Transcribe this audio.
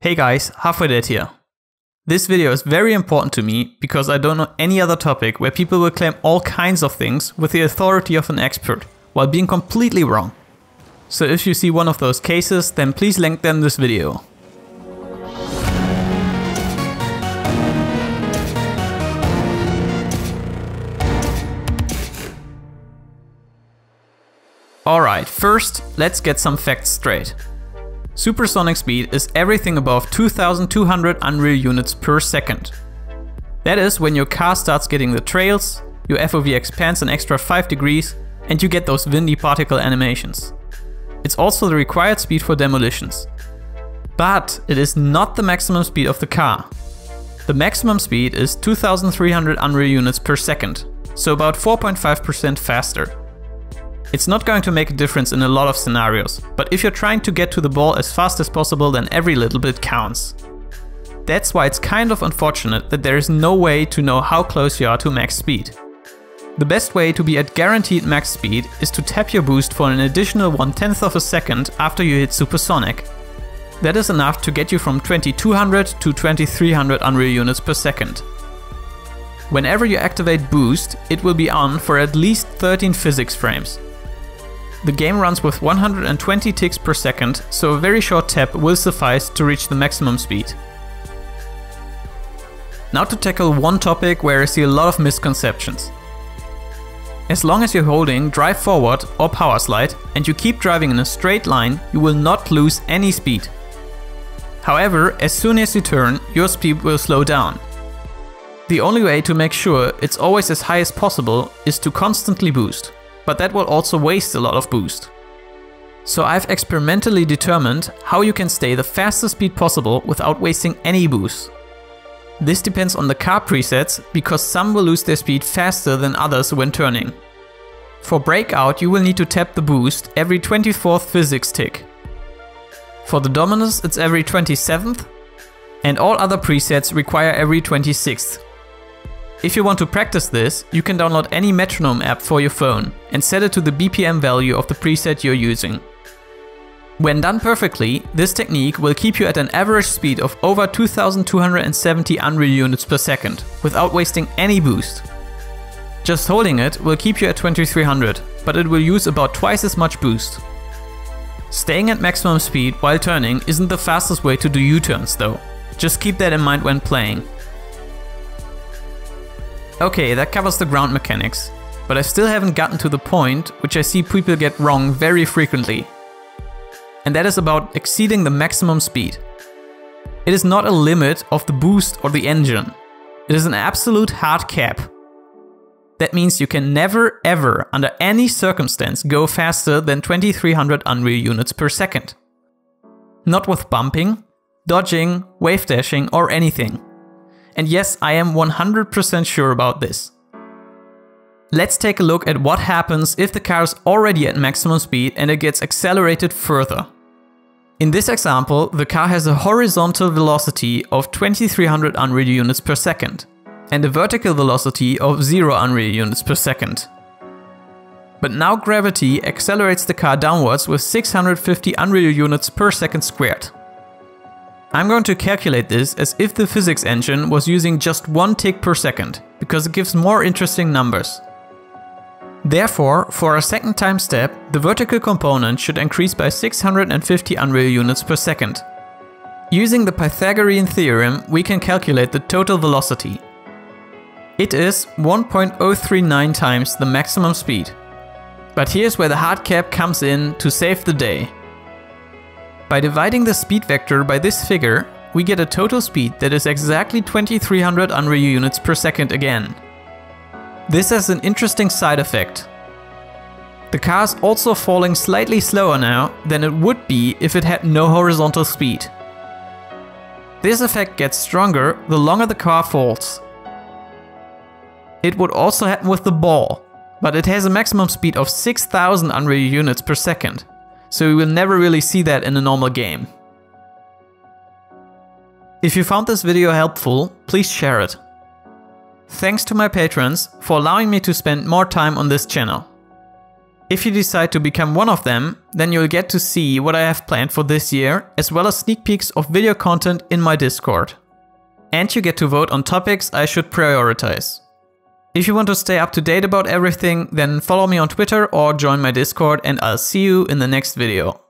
Hey guys, Halfway Dead here. This video is very important to me because I don't know any other topic where people will claim all kinds of things with the authority of an expert, while being completely wrong. So if you see one of those cases, then please link them this video. Alright, first, let's get some facts straight. Supersonic speed is everything above 2200 Unreal units per second. That is when your car starts getting the trails, your FOV expands an extra 5 degrees, and you get those windy particle animations. It's also the required speed for demolitions. But it is not the maximum speed of the car. The maximum speed is 2300 Unreal units per second, so about 4.5% faster. It's not going to make a difference in a lot of scenarios, but if you're trying to get to the ball as fast as possible then every little bit counts. That's why it's kind of unfortunate that there is no way to know how close you are to max speed. The best way to be at guaranteed max speed is to tap your boost for an additional 1 tenth of a second after you hit supersonic. That is enough to get you from 2200 to 2300 Unreal units per second. Whenever you activate boost, it will be on for at least 13 physics frames, the game runs with 120 ticks per second, so a very short tap will suffice to reach the maximum speed. Now to tackle one topic where I see a lot of misconceptions. As long as you're holding drive forward or power slide and you keep driving in a straight line, you will not lose any speed. However, as soon as you turn, your speed will slow down. The only way to make sure it's always as high as possible is to constantly boost but that will also waste a lot of boost. So I've experimentally determined how you can stay the fastest speed possible without wasting any boost. This depends on the car presets, because some will lose their speed faster than others when turning. For Breakout you will need to tap the boost every 24th physics tick. For the Dominus it's every 27th, and all other presets require every 26th. If you want to practice this, you can download any metronome app for your phone and set it to the BPM value of the preset you're using. When done perfectly, this technique will keep you at an average speed of over 2270 Unreal units per second, without wasting any boost. Just holding it will keep you at 2300, but it will use about twice as much boost. Staying at maximum speed while turning isn't the fastest way to do U-turns though. Just keep that in mind when playing. Okay, that covers the ground mechanics, but I still haven't gotten to the point which I see people get wrong very frequently. And that is about exceeding the maximum speed. It is not a limit of the boost or the engine. It is an absolute hard cap. That means you can never ever, under any circumstance, go faster than 2300 Unreal units per second. Not with bumping, dodging, wave dashing or anything. And yes, I am 100% sure about this. Let's take a look at what happens if the car is already at maximum speed and it gets accelerated further. In this example, the car has a horizontal velocity of 2300 Unreal units per second and a vertical velocity of 0 Unreal units per second. But now gravity accelerates the car downwards with 650 Unreal units per second squared. I'm going to calculate this as if the physics engine was using just one tick per second, because it gives more interesting numbers. Therefore, for a second time step, the vertical component should increase by 650 Unreal units per second. Using the Pythagorean theorem, we can calculate the total velocity. It is 1.039 times the maximum speed. But here's where the hard cap comes in to save the day. By dividing the speed vector by this figure, we get a total speed that is exactly 2300 Unreal units per second again. This has an interesting side effect. The car is also falling slightly slower now than it would be if it had no horizontal speed. This effect gets stronger the longer the car falls. It would also happen with the ball, but it has a maximum speed of 6000 Unreal units per second so you will never really see that in a normal game. If you found this video helpful, please share it. Thanks to my patrons for allowing me to spend more time on this channel. If you decide to become one of them, then you'll get to see what I have planned for this year, as well as sneak peeks of video content in my Discord. And you get to vote on topics I should prioritize. If you want to stay up to date about everything, then follow me on Twitter or join my Discord and I'll see you in the next video.